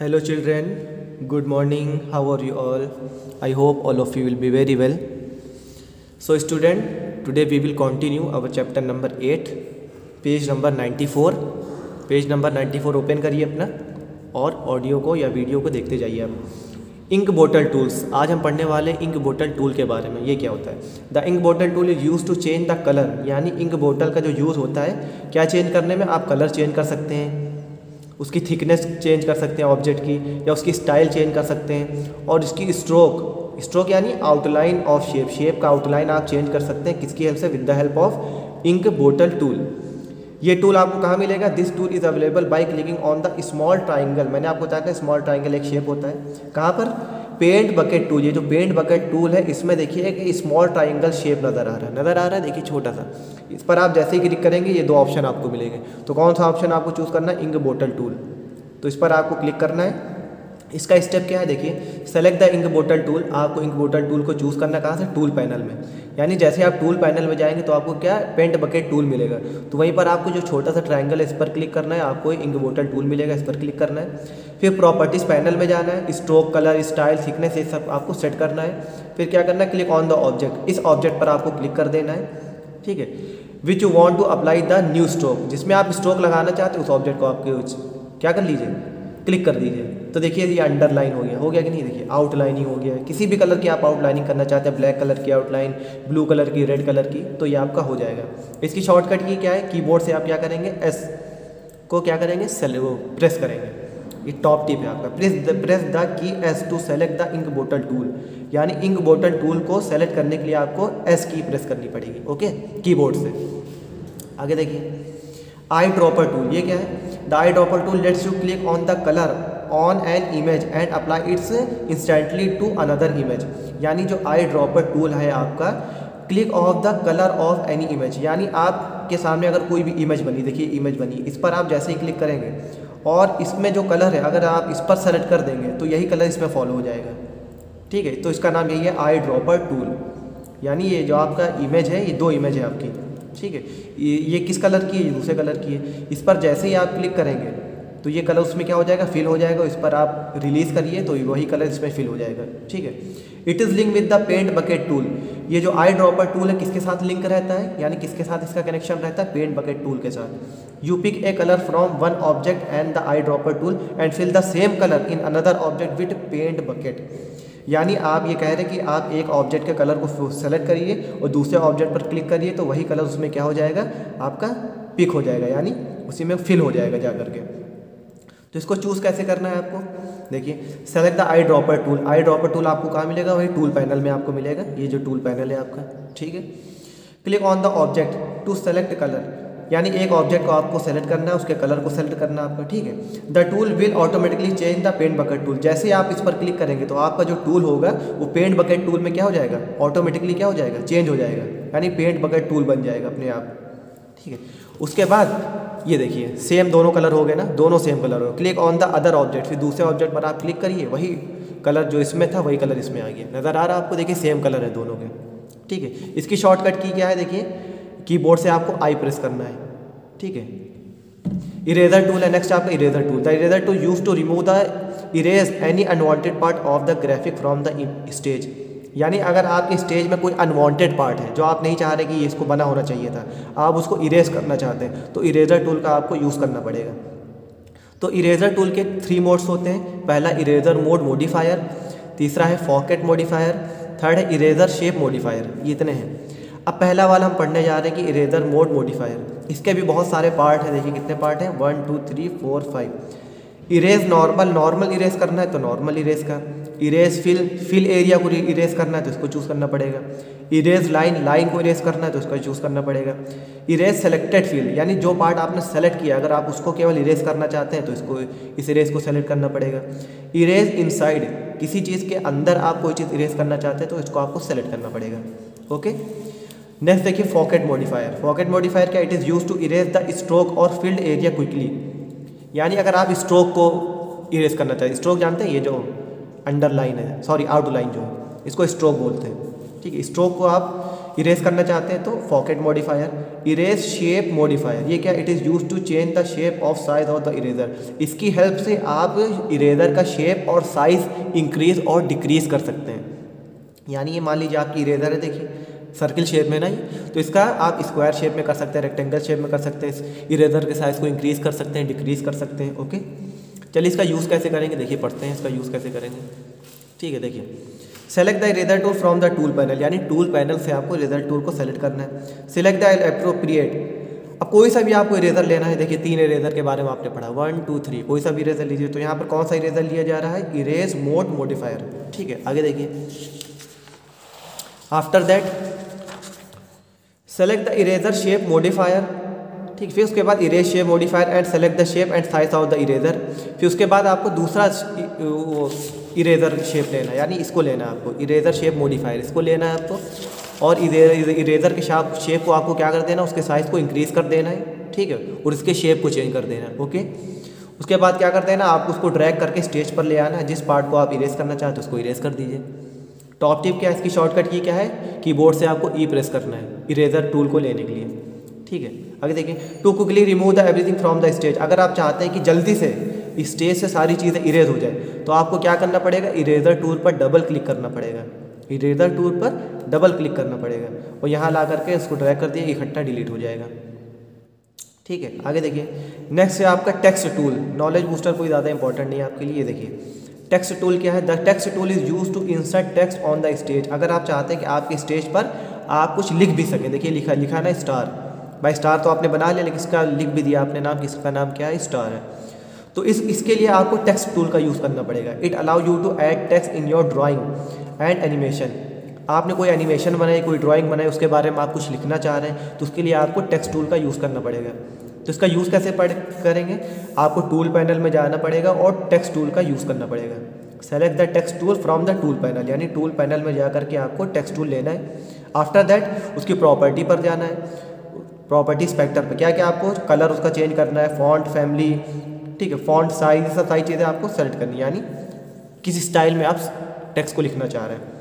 Hello children, good morning. How are you all? I hope all of you will be very well. So student, today we will continue our chapter number 8, page number 94. Page number 94 open करिए अपना और audio को या video को देखते जाइए आप ink bottle tools आज हम पढ़ने वाले इंक बोटल टूल के बारे में ये क्या होता है the ink bottle tool is use to change the colour यानी इंक बोटल का जो यूज़ होता है क्या चेंज करने में आप कलर चेंज कर सकते हैं उसकी थिकनेस चेंज कर सकते हैं ऑब्जेक्ट की, या उसकी स्टाइल चेंज कर सकते हैं। और इसकी स्ट्रोक स्ट्रोक यानी आउटलाइन ऑफ़ शेप शेप का आउटलाइन आप चेंज कर सकते हैं किसकी हेल्प से? With the help of ink bottle tool ये टूल आपको कहाँ मिलेगा? This tool is available by clicking on the small triangle मैंने आपको बताया था स्मॉल ट्राइंगल एक शेप होता है। कहाँ पर? पेंट बकेट टूल ये जो पेंट बकेट टूल है, इसमें देखिए एक स्मॉल ट्राइंगल शेप नज़र आ रहा है। नज़र आ रहा है, देखिए छोटा सा। इस पर आप जैसे ही क्लिक करेंगे, ये दो ऑप्शन आपको मिलेंगे। तो कौन सा ऑप्शन आपको चूज़ करना है? इंक बोटल टूल तो इस पर आपको क्लिक करना है। इसका स्टेप क्या है देखिए select the ink bottle tool आपको इंक बोटल टूल को चूज़ करना कहाँ से? टूल पैनल में। यानी जैसे आप टूल पैनल में जाएँगे तो आपको क्या? पेंट बकेट टूल मिलेगा। तो वहीं पर आपको जो छोटा सा ट्रायंगल है, इस पर क्लिक करना है, आपको इंक बोटल टूल मिलेगा, इस पर क्लिक करना है। फिर प्रॉपर्टीज़ पैनल में जाना है स्ट्रोक कलर स्टाइल थिकनेस ये सब आपको सेट करना है। फिर क्या करना है? क्लिक ऑन द ऑब्जेक्ट इस ऑब्जेक्ट पर आपको क्लिक कर देना है। ठीक है? Which you want to apply the new stroke जिसमें आप स्ट्रोक लगाना चाहते हो, उस ऑब्जेक्ट को आपके क्या कर लीजिए? क्लिक कर दीजिए। तो देखिए, ये अंडरलाइन हो गया। हो गया कि नहीं? देखिए आउटलाइनिंग हो गया। किसी भी कलर की आप आउटलाइनिंग करना चाहते हैं ब्लैक कलर की आउटलाइन ब्लू कलर की रेड कलर की तो ये आपका हो जाएगा। इसकी शॉर्टकट की क्या है? कीबोर्ड से आप क्या करेंगे? एस को क्या करेंगे? वो प्रेस करेंगे। ये टॉप टिप है आपका। Press the press the key S to select the ink bottle tool यानी इंक बोटल टूल को सेलेक्ट करने के लिए आपको एस की प्रेस करनी पड़ेगी। ओके कीबोर्ड से। आगे देखिए। आई ड्रॉपर टूल ये क्या है? The eye dropper tool lets you click on the colour on an image and apply its instantly to another image यानी जो आई ड्रॉपर टूल है आपका click of the colour of any image यानी आपके सामने अगर कोई भी इमेज बनी, देखिए इमेज बनी, इस पर आप जैसे ही क्लिक करेंगे, और इसमें जो कलर है, अगर आप इस पर सेलेक्ट कर देंगे तो यही कलर इसमें फॉलो हो जाएगा। ठीक है? तो इसका नाम यही है आई ड्रॉपर टूल यानी ये जो आपका इमेज है, ये दो इमेज है आपकी। ठीक है? ये ये किस कलर की है? ये दूसरे कलर की है। इस पर जैसे ही आप क्लिक करेंगे तो ये कलर उसमें क्या हो जाएगा? फिल हो जाएगा इस पर आप रिलीज़ करिए तो वही कलर इसमें फिल हो जाएगा। ठीक है? It is link with the paint bucket tool ये जो आई ड्रॉपर टूल है, किसके साथ लिंक रहता है? यानी किसके साथ इसका कनेक्शन रहता है? पेंट बकेट टूल के साथ। You pick a colour from one object and the eye dropper tool and fill the same colour in another object with paint bucket यानी आप ये कह रहे हैं कि आप एक ऑब्जेक्ट के कलर को सेलेक्ट करिए और दूसरे ऑब्जेक्ट पर क्लिक करिए तो वही कलर उसमें क्या हो जाएगा? आपका पिक हो जाएगा। यानी उसी में फिल हो जाएगा जा करके तो इसको चूज़ कैसे करना है आपको? देखिए select the eye dropper tool eye dropper tool आपको कहाँ मिलेगा? वही टूल पैनल में आपको मिलेगा। ये जो टूल पैनल है आपका, ठीक है? Click on the object to select colour यानी एक ऑब्जेक्ट को आपको सेलेक्ट करना है, उसके कलर को सेलेक्ट करना है आपका, ठीक है? The tool will automatically change the paint bucket tool जैसे ही आप इस पर क्लिक करेंगे तो आपका जो टूल होगा, वो पेंट बकेट टूल में क्या हो जाएगा? ऑटोमेटिकली क्या हो जाएगा? चेंज हो जाएगा. यानी पेंट बकेट टूल बन जाएगा अपने आप, ठीक है? उसके बाद, ये देखिए सेम दोनों कलर हो गए ना? दोनों सेम कलर हो click on the other object फिर दूसरे ऑब्जेक्ट पर आप क्लिक करिए, वही कलर जो इसमें था, वही कलर इसमें आ गया। नज़र आ रहा है आपको? देखिए सेम कलर है दोनों के। ठीक है? इसकी शॉर्टकट की क्या है? देखिए कीबोर्ड से आपको आई प्रेस करना है। ठीक है? इरेजर टूल है। नेक्स्ट आपका eraser tool the eraser tool use to remove the erase any unwanted part of the graphic from the stage यानी अगर आपके स्टेज में कोई अनवांटेड पार्ट है, जो आप नहीं चाह रहे कि इसको बना होना चाहिए था, आप उसको इरेज करना चाहते हैं तो इरेजर टूल का आपको यूज़ करना पड़ेगा। तो इरेजर टूल के थ्री मोड्स होते हैं, पहला इरेजर मोड मोडिफायर तीसरा है फॉकेट मोडिफायर थर्ड है इरेजर शेप मोडिफायर ये इतने हैं। अब पहला वाला हम पढ़ने जा रहे हैं कि इरेजर मोड मोडिफायर इसके भी बहुत सारे पार्ट हैं, देखिए कितने पार्ट हैं? One two three four five erase normal normal erase करना है तो नॉर्मल इरेज का। इरेज फिल फिल एरिया को इरेज करना है तो इसको चूज़ करना पड़ेगा। इरेज लाइन लाइन को इरेज करना है तो इसको चूज़ करना पड़ेगा। इरेज सेलेक्टेड फिल यानी जो पार्ट आपने सेलेक्ट किया, अगर आप उसको केवल इरेज करना चाहते हैं तो इसको, इस इरेज को सेलेक्ट करना पड़ेगा। इरेज इनसाइड किसी चीज़ के अंदर आप कोई चीज़ इरेज करना चाहते हैं तो इसको आपको सेलेक्ट करना पड़ेगा। ओके नेक्स्ट देखिए फॉकेट मॉडिफायर फॉकेट मॉडिफायर क्या? It is use to erase the stroke और फ़ील्ड एरिया क्विकली यानी अगर आप स्ट्रोक को इरेज करना चाहते स्ट्रोक जानते हैं? ये जो अंडरलाइन है सॉरी आउट लाइन जो इसको स्ट्रोक बोलते हैं। ठीक है स्ट्रोक को आप इरेज करना चाहते हैं तो pocket modifier erase shape modifier ये क्या? It is use to change the shape of size of the eraser इसकी हेल्प से आप इरेजर का शेप और साइज़ इंक्रीज और डिक्रीज कर सकते हैं। यानी ये मान लीजिए आपकी इरेजर है, देखिए। सर्किल शेप में नहीं तो इसका आप स्क्वायर शेप में कर सकते हैं रेक्टेंगल शेप में कर सकते हैं इरेजर के साइज़ को इंक्रीज़ कर सकते हैं डिक्रीज़ कर सकते हैं ओके चलिए इसका यूज़ कैसे करेंगे? देखिए, पढ़ते हैं इसका यूज़ कैसे करेंगे। ठीक है, देखिए। Select the eraser tool from the tool panel यानी टूल पैनल से आपको इरेजर टूल को सेलेक्ट करना है। सिलेक्ट द अप्रोप्रिएट अब कोई सा भी आपको इरेजर लेना है, देखिए, तीन इरेजर के बारे में आपने पढ़ा। वन टू थ्री कोई सा भी इरेजर लीजिए तो यहाँ पर कौन सा इरेजर लिया जा रहा है? इरेज मोड मोडिफायर ठीक है, आगे देखिए। After that select the eraser shape modifier ठीक, फिर उसके बाद erase shape modifier and select the shape and size of the eraser फिर उसके बाद आपको दूसरा इरेजर शेप लेना है, यानी इसको लेना है आपको इरेजर शेप मोडिफायर इसको लेना है आपको। और इरेजर के शाप शेप को आपको क्या कर देना उसके साइज़ को इंक्रीज़ कर देना है, ठीक है? और इसके शेप को चेंज कर देना है ओके उसके बाद क्या कर देना आप उसको ड्रैग करके स्टेज पर ले आना है, जिस पार्ट को आप इरेज करना चाहते हो, उसको इरेज कर दीजिए। टॉप टिप क्या है इसकी? शॉर्टकट की क्या है? कीबोर्ड से आपको ई प्रेस करना है इरेजर टूल को लेने के लिए। ठीक है? आगे देखिए to quickly remove the everything from the stage अगर आप चाहते हैं कि जल्दी से स्टेज से सारी चीज़ें इरेज हो जाए तो आपको क्या करना पड़ेगा? इरेजर टूल पर डबल क्लिक करना पड़ेगा। इरेजर टूल पर डबल क्लिक करना पड़ेगा। और यहाँ ला करके इसको ड्रैग कर दिया, इकट्ठा डिलीट हो जाएगा। ठीक है? आगे देखिए। नेक्स्ट है आपका टेक्स्ट टूल नॉलेज बूस्टर कोई ज़्यादा इंपॉर्टेंट नहीं है आपके लिए। देखिए। टेक्स्ट टूल क्या है? The text tool is use to insert text on the stage अगर आप चाहते हैं कि आपके स्टेज पर आप कुछ लिख भी सकें, देखिए लिखा लिखा ना स्टार भाई स्टार तो आपने बना लिया, लेकिन इसका लिख भी दिया आपने, नाम किसका, नाम क्या है? स्टार है। तो इस, इसके लिए आपको टेक्स्ट टूल का यूज़ करना पड़ेगा। It allow you to add text in your drawing and animation आपने कोई एनिमेशन बनाई, कोई ड्राइंग बनाई, उसके बारे में आप कुछ लिखना चाह रहे हैं तो उसके लिए आपको टेक्स्ट टूल का यूज़ करना पड़ेगा। तो इसका यूज़ कैसे पढ़, करेंगे? आपको टूल पैनल में जाना पड़ेगा और टेक्स्ट टूल का यूज़ करना पड़ेगा। Select the text tool from the tool panel यानी टूल पैनल में जा करके आपको टेक्स्ट टूल लेना है। आफ्टर दैट उसकी प्रॉपर्टी पर जाना है। प्रॉपर्टी स्पेक्टर पर क्या क्या आपको कलर उसका चेंज करना है? फॉन्ट फैमिली ठीक है फॉन्ट साइज़ सब सारी चीज़ें आपको सेलेक्ट करनी यानी किस स्टाइल में आप टेक्स्ट को लिखना चाह रहे हैं।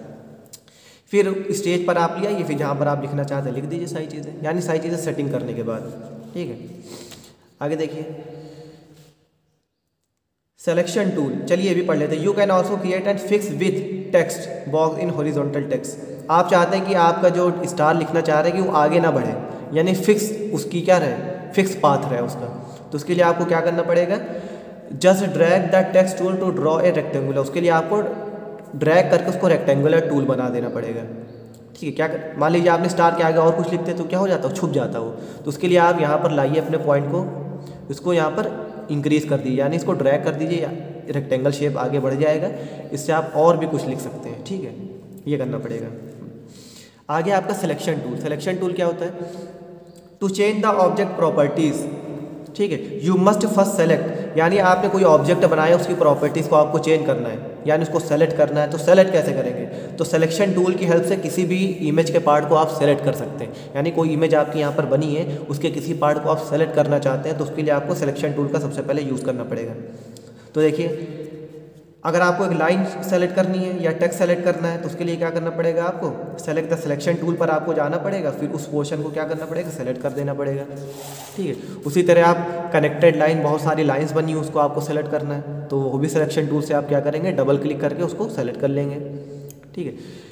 फिर स्टेज पर आप लिया ये फिर जहाँ पर आप लिखना चाहते हैं, लिख दीजिए सारी चीज़ें, यानी सारी चीज़ें सेटिंग करने के बाद। ठीक है। आगे देखिए। सेलेक्शन टूल चलिए भी पढ़ लेते हैं। You can also create and fix with text box in horizontal text आप चाहते हैं कि आपका जो स्टार लिखना चाह रहे हैं कि वो आगे ना बढ़े, यानी फिक्स उसकी क्या रहे? फिक्स पाथ रहे उसका। तो उसके लिए आपको क्या करना पड़ेगा? Just drag the text tool to draw a rectangular उसके लिए आपको ड्रैग करके उसको रेक्टेंगुलर टूल बना देना पड़ेगा। ठीक है, क्या कर, मान लीजिए आपने स्टार के आगे और कुछ लिखते तो क्या हो जाता है? छुप जाता वो। तो उसके लिए आप यहाँ पर लाइए अपने पॉइंट को, इसको यहाँ पर इंक्रीज़ कर दीजिए, यानी इसको ड्रैग कर दीजिए रेक्टेंगल शेप आगे बढ़ जाएगा। इससे आप और भी कुछ लिख सकते हैं, ठीक है? ये करना पड़ेगा। आगे आपका सिलेक्शन टूल सिलेक्शन टूल क्या होता है? To change the object properties ठीक है? यू मस्ट फ़र्स्ट सेलेक्ट यानी आपने कोई ऑब्जेक्ट बनाया, उसकी प्रॉपर्टीज़ को आपको चेंज करना है, यानी उसको सेलेक्ट करना है तो सेलेक्ट कैसे करेंगे? तो सिलेक्शन टूल की हेल्प से किसी भी इमेज के पार्ट को आप सेलेक्ट कर सकते हैं। यानी कोई इमेज आपकी यहाँ पर बनी है, उसके किसी पार्ट को आप सेलेक्ट करना चाहते हैं तो उसके लिए आपको सिलेक्शन टूल का सबसे पहले यूज़ करना पड़ेगा। तो देखिए अगर आपको एक लाइन सेलेक्ट करनी है या टेक्स्ट सेलेक्ट करना है तो उसके लिए क्या करना पड़ेगा आपको? सेलेक्ट द सिलेक्शन टूल पर आपको जाना पड़ेगा, फिर उस पोर्शन को क्या करना पड़ेगा? सेलेक्ट कर देना पड़ेगा। ठीक है? उसी तरह आप कनेक्टेड लाइन बहुत सारी लाइंस बनी हुई उसको आपको सेलेक्ट करना है तो वो भी सिलेक्शन टूल से आप क्या करेंगे? डबल क्लिक करके उसको सेलेक्ट कर लेंगे। ठीक है?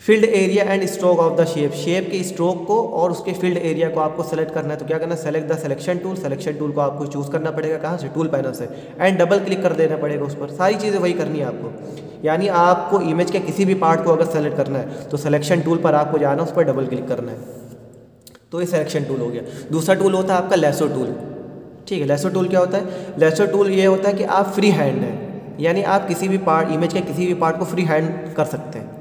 Filled area and stroke of the shape shape के स्ट्रोक को और उसके फ़ील्ड एरिया को आपको सेलेक्ट करना है तो क्या करना है? Select the selection tool selection tool को आपको चूज़ करना पड़ेगा कहाँ से? टूल पैनल से. एंड डबल क्लिक कर देना पड़ेगा उस पर. सारी चीज़ें वही करनी है आपको. यानी आपको इमेज के किसी भी पार्ट को अगर सेलेक्ट करना है तो सिलेक्शन टूल पर आपको जाना उस पर डबल क्लिक करना है. तो ये सिलेक्शन टूल हो गया. दूसरा टूल होता है आपका लेसो टूल ठीक है लेसो टूल क्या होता है? लेसो टूल ये होता है कि आप फ्री हैंड हैं. यानी आप किसी भी पार्ट इमेज के किसी भी पार्ट को फ्री हैंड कर सकते हैं.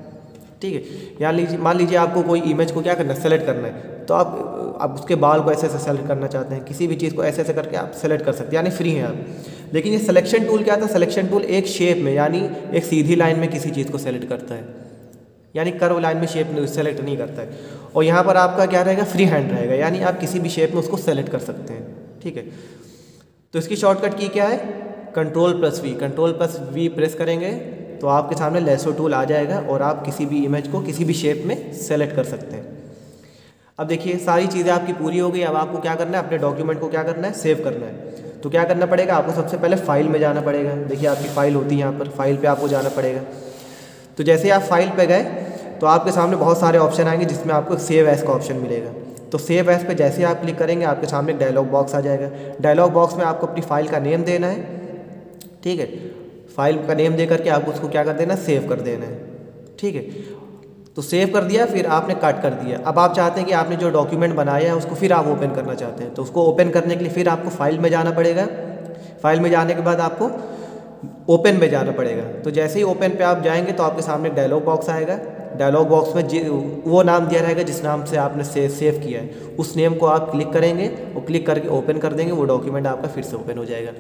ठीक है। यहाँ लीजिए, मान लीजिए आपको कोई इमेज को क्या करना है? सेलेक्ट करना है। तो आप आप उसके बाल को ऐसे ऐसे सेलेक्ट करना चाहते हैं। किसी भी चीज़ को ऐसे ऐसे करके आप सेलेक्ट कर सकते हैं। यानी फ्री हैं आप। लेकिन ये सिलेक्शन टूल क्या था? सिलेक्शन टूल एक शेप में, यानी एक सीधी लाइन में किसी चीज़ को सेलेक्ट करता है। यानी कर्व लाइन में शेप सेलेक्ट नहीं करता है। और यहाँ पर आपका क्या रहेगा? फ्री हैंड रहेगा। यानी आप किसी भी शेप में उसको सेलेक्ट कर सकते हैं। ठीक है। तो इसकी शॉर्टकट की क्या है? Control plus V control plus V press करेंगे। तो आपके सामने लेसो टूल आ जाएगा और आप किसी भी इमेज को किसी भी शेप में सेलेक्ट कर सकते हैं। अब देखिए, सारी चीज़ें आपकी पूरी हो गई, अब आपको क्या करना है? अपने डॉक्यूमेंट को क्या करना है? सेव करना है। तो क्या करना पड़ेगा? आपको सबसे पहले फ़ाइल में जाना पड़ेगा। देखिए, आपकी फ़ाइल होती है यहाँ पर। फ़ाइल पे आपको जाना पड़ेगा। तो जैसे ही आप फ़ाइल पे गए तो आपके सामने बहुत सारे ऑप्शन आएँगे जिसमें आपको सेव एस का ऑप्शन मिलेगा। तो सेव एस पे जैसे ही आप क्लिक करेंगे, आपके सामने डायलॉग बॉक्स आ जाएगा। डायलॉग बॉक्स में आपको अपनी फ़ाइल का नेम देना है। ठीक है? फ़ाइल का नेम दे करके आपको उसको क्या कर देना है सेव कर देना है। ठीक है? तो सेव कर दिया फिर आपने कट कर दिया। अब आप चाहते हैं कि आपने जो डॉक्यूमेंट बनाया है उसको फिर आप ओपन करना चाहते हैं। तो उसको ओपन करने के लिए फिर आपको फ़ाइल में जाना पड़ेगा। फ़ाइल में जाने के बाद आपको ओपन में जाना पड़ेगा। तो जैसे ही ओपन पे आप जाएँगे तो आपके सामने डायलॉग बॉक्स आएगा। डायलॉग बॉक्स में वो नाम दिया रहेगा जिस नाम से आपने से, सेव किया है। उस नेम को आप क्लिक करेंगे और क्लिक करके ओपन कर देंगे वो डॉक्यूमेंट आपका फिर से ओपन हो जाएगा।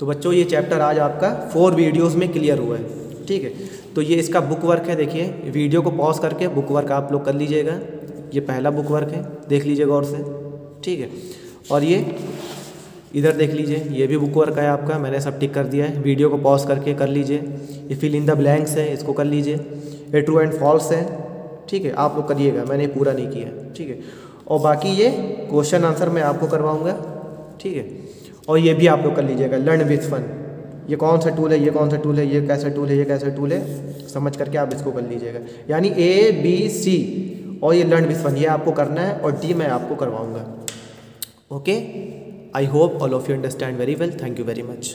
तो बच्चों, ये चैप्टर आज आपका फोर वीडियोज़ में क्लियर हुआ है। ठीक है? तो ये इसका बुक वर्क है, देखिए। वीडियो को पॉज करके बुक वर्क आप लोग कर लीजिएगा। ये पहला बुक वर्क है, देख लीजिएगा और से। ठीक है? और ये इधर देख लीजिए, ये भी बुक वर्क है आपका, मैंने सब टिक कर दिया है। वीडियो को पॉज करके कर लीजिए। ये फिल इन द ब्लैंक्स है, इसको कर लीजिए। ये ट्रू एंड फॉल्स है। ठीक है? आप लोग करिएगा, मैंने पूरा नहीं किया। ठीक है? और बाकी ये क्वेश्चन आंसर मैं आपको करवाऊँगा। ठीक है? और ये भी आप लोग कर लीजिएगा लर्न विथ फन ये कौन सा टूल है, ये कौन सा टूल है, ये कैसा टूल है, ये कैसा टूल है, समझ करके आप इसको कर लीजिएगा। यानी ए बी सी और ये लर्न विथ फन ये आपको करना है और डी मैं आपको करवाऊँगा। Okay I hope all of you understand very well thank you very much.